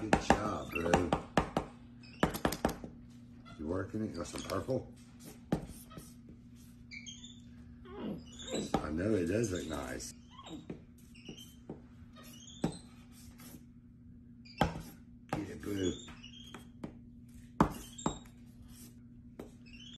Good job, bro. You working it? Got some purple? I know it does look nice.